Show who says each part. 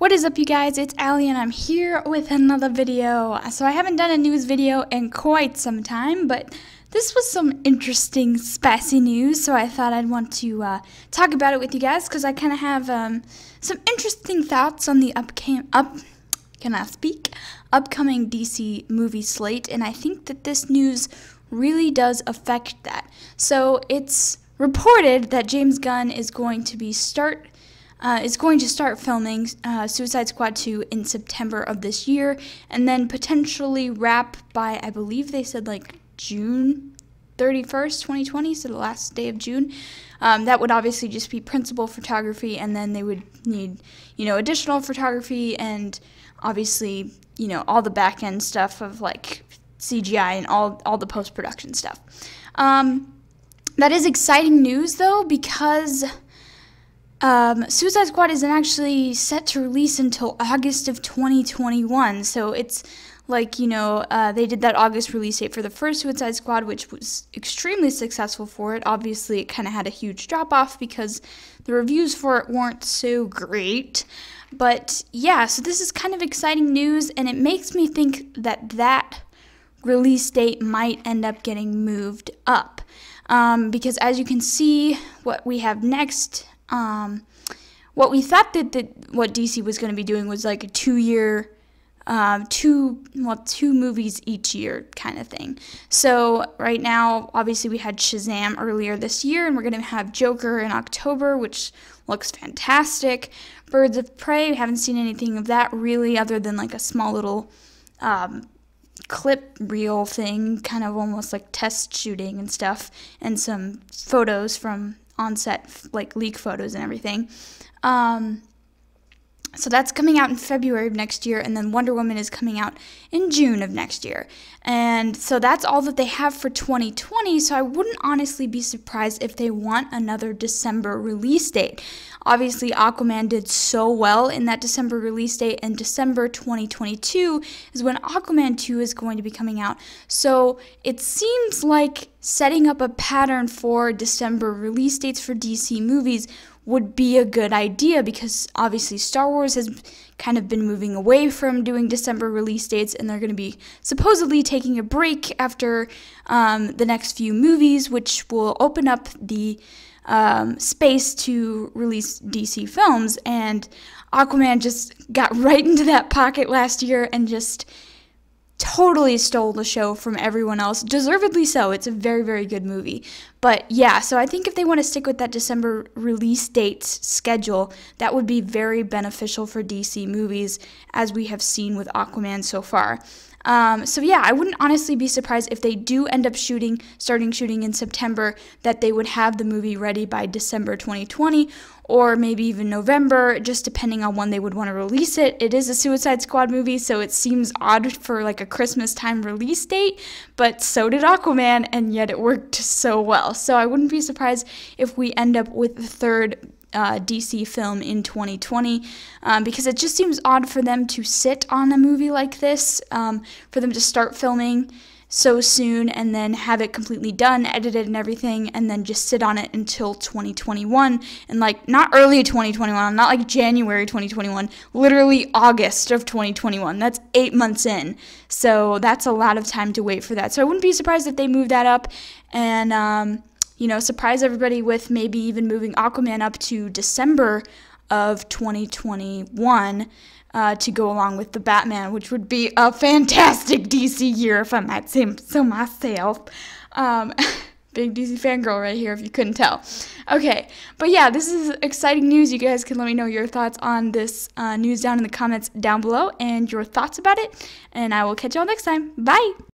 Speaker 1: What is up you guys, it's Aly and I'm here with another video. So I haven't done a news video in quite some time, but this was some interesting spicy news, so I thought I'd want to uh, talk about it with you guys because I kind of have um, some interesting thoughts on the up, can I speak? Upcoming DC movie slate, and I think that this news really does affect that. So it's reported that James Gunn is going to be start uh, is going to start filming uh, Suicide Squad 2 in September of this year, and then potentially wrap by, I believe they said like June 31st, 2020, so the last day of June. Um, that would obviously just be principal photography, and then they would need, you know, additional photography and obviously, you know, all the back end stuff of like CGI and all, all the post production stuff. Um, that is exciting news though, because um, Suicide Squad isn't actually set to release until August of 2021, so it's like you know uh, they did that August release date for the first Suicide Squad, which was extremely successful for it. Obviously, it kind of had a huge drop off because the reviews for it weren't so great. But yeah, so this is kind of exciting news, and it makes me think that that release date might end up getting moved up. Um, because as you can see, what we have next um, what we thought that, that what DC was going to be doing was like a two year, um, two well two movies each year kind of thing. So right now, obviously we had Shazam earlier this year, and we're going to have Joker in October, which looks fantastic. Birds of Prey, we haven't seen anything of that really, other than like a small little. Um, clip reel thing, kind of almost like test shooting and stuff, and some photos from on set, like leak photos and everything. Um, so that's coming out in February of next year, and then Wonder Woman is coming out in June of next year. And so that's all that they have for 2020. So I wouldn't honestly be surprised if they want another December release date. Obviously, Aquaman did so well in that December release date, and December 2022 is when Aquaman 2 is going to be coming out. So it seems like setting up a pattern for December release dates for DC movies would be a good idea because obviously Star Wars has kind of been moving away from doing December release dates and they're going to be supposedly taking a break after um, the next few movies, which will open up the um, space to release DC films. And Aquaman just got right into that pocket last year and just totally stole the show from everyone else. Deservedly so. It's a very, very good movie. But yeah, so I think if they want to stick with that December release date schedule, that would be very beneficial for DC movies, as we have seen with Aquaman so far. Um, so yeah, I wouldn't honestly be surprised if they do end up shooting, starting shooting in September, that they would have the movie ready by December 2020 or maybe even November, just depending on when they would want to release it. It is a Suicide Squad movie, so it seems odd for like a Christmas time release date, but so did Aquaman, and yet it worked so well. So I wouldn't be surprised if we end up with the third uh, DC film in 2020 um, because it just seems odd for them to sit on a movie like this, um, for them to start filming so soon and then have it completely done, edited and everything, and then just sit on it until 2021. And like, not early 2021, not like January 2021, literally August of 2021. That's eight months in. So that's a lot of time to wait for that. So I wouldn't be surprised if they move that up and, um, you know, surprise everybody with maybe even moving Aquaman up to December of 2021 uh, to go along with the Batman, which would be a fantastic DC year if I might say so myself. Um, big DC fangirl right here if you couldn't tell. Okay, but yeah, this is exciting news. You guys can let me know your thoughts on this uh, news down in the comments down below and your thoughts about it, and I will catch y'all next time. Bye!